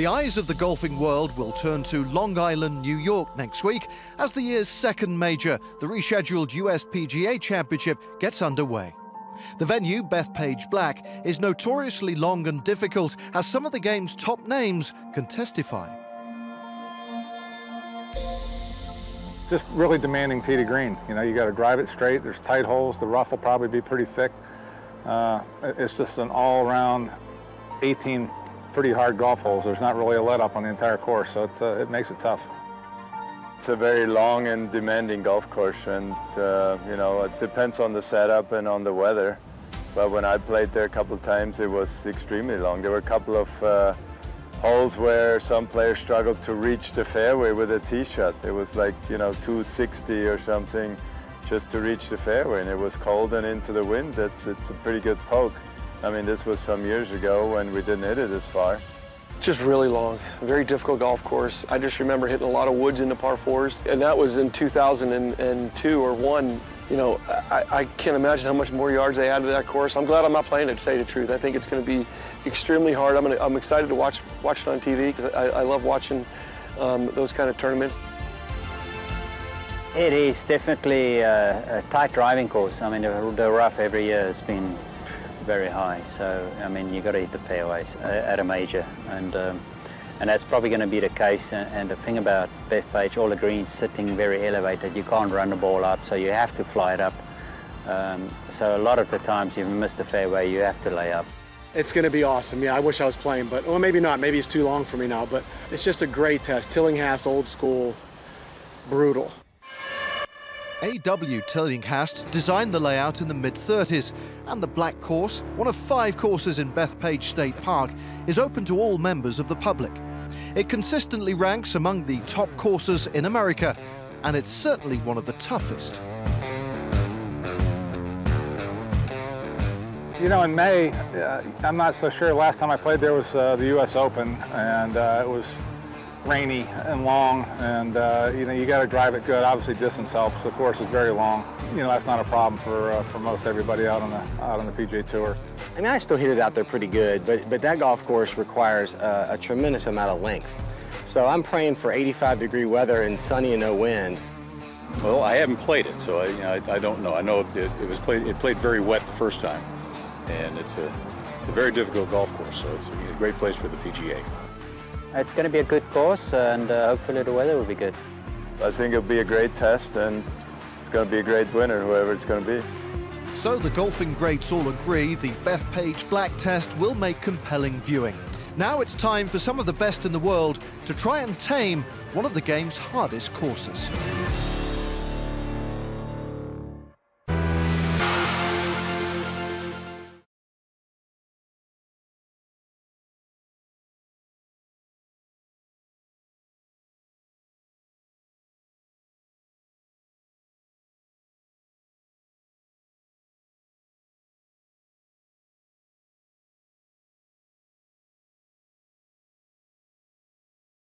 The eyes of the golfing world will turn to Long Island, New York next week as the year's second major, the rescheduled US PGA Championship, gets underway. The venue, Bethpage Black, is notoriously long and difficult, as some of the game's top names can testify. Just really demanding tee to green. You know, you got to drive it straight. There's tight holes. The rough will probably be pretty thick. Uh, it's just an all-around 18 pretty hard golf holes. There's not really a let up on the entire course, so uh, it makes it tough. It's a very long and demanding golf course, and uh, you know it depends on the setup and on the weather. But when I played there a couple of times, it was extremely long. There were a couple of uh, holes where some players struggled to reach the fairway with a tee shot. It was like you know 260 or something just to reach the fairway, and it was cold and into the wind. It's it's a pretty good poke. I mean, this was some years ago when we didn't hit it this far. Just really long, very difficult golf course. I just remember hitting a lot of woods into par fours, and that was in 2002 or one. You know, I, I can't imagine how much more yards they added to that course. I'm glad I'm not playing it, to tell you the truth. I think it's going to be extremely hard. I'm, gonna, I'm excited to watch, watch it on TV because I, I, love watching um, those kind of tournaments. It is definitely a, a tight driving course. I mean, the, the rough every year has been very high. So, I mean, you've got to hit the fairways at a major. And, um, and that's probably going to be the case. And the thing about Bethpage, all the greens sitting very elevated, you can't run the ball up, so you have to fly it up. Um, so a lot of the times you miss the fairway, you have to lay up. It's going to be awesome. Yeah, I wish I was playing, but well, maybe not. Maybe it's too long for me now. But it's just a great test. Tillinghast, old school, brutal. A.W. Tillinghast designed the layout in the mid-30s, and the Black Course, one of five courses in Bethpage State Park, is open to all members of the public. It consistently ranks among the top courses in America, and it's certainly one of the toughest. You know, in May, uh, I'm not so sure. Last time I played there was uh, the U.S. Open, and uh, it was rainy and long, and uh, you know you got to drive it good. Obviously, distance helps. The course is very long. You know that's not a problem for uh, for most everybody out on the out on the PGA Tour. I mean, I still hit it out there pretty good, but but that golf course requires uh, a tremendous amount of length. So I'm praying for 85 degree weather and sunny and no wind. Well, I haven't played it, so I, you know, I, I, don't know. I know it, it, was played. It played very wet the first time, and it's a it's a very difficult golf course. So it's a great place for the PGA. It's going to be a good course and uh, hopefully the weather will be good. I think it'll be a great test and it's going to be a great winner, whoever it's going to be. So the golfing greats all agree the Bethpage Black Test will make compelling viewing. Now it's time for some of the best in the world to try and tame one of the game's hardest courses.